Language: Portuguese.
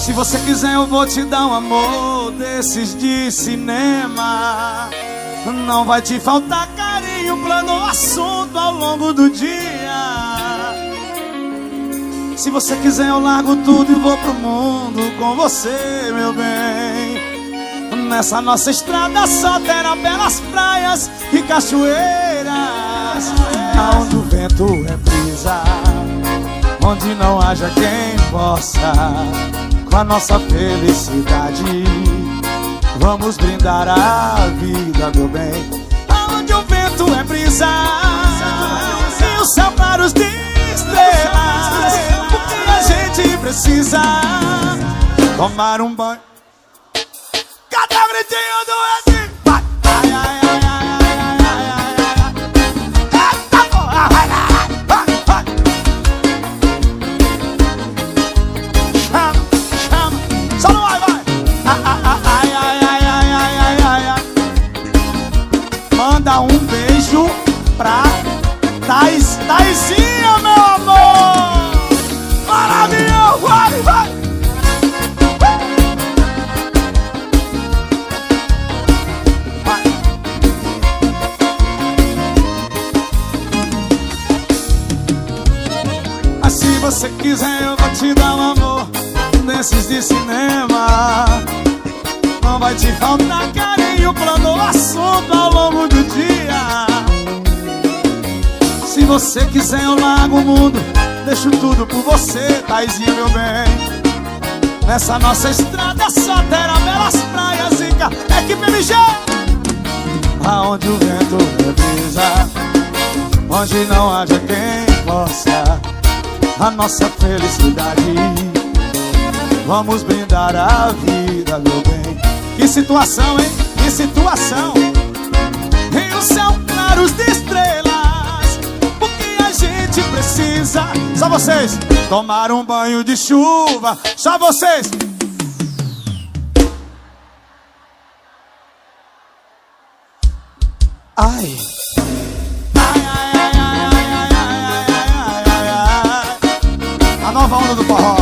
Se você quiser, eu vou te dar um amor desses de cinema. Não vai te faltar carinho, plano, assunto ao longo do dia. Se você quiser, eu largo tudo e vou pro mundo com você, meu bem. Nessa nossa estrada só terá belas praias e cachoeiras. Onde o vento é brisa, onde não haja quem possa com a nossa felicidade. Vamos brindar a vida, meu bem. Aonde o vento é brisa e o céu claro de estrelas. Porque a gente precisa tomar um banho. Cadê o gritinho do você quiser, eu vou te dar um amor desses de cinema. Não vai te faltar carinho, plano, assunto ao longo do dia. Se você quiser, eu largo o mundo. Deixo tudo por você, Taizinha, meu bem. Nessa nossa estrada só terá belas praias e ca... É que PMG! Aonde o vento brisa Onde não haja quem possa A nossa felicidade. Vamos brindar a vida, meu bem. Que situação, hein? Que situação. Em um céu claros de estrelas. Porque a gente precisa? Só vocês Tomar um banho de chuva. Só vocês. Ai All of the ball.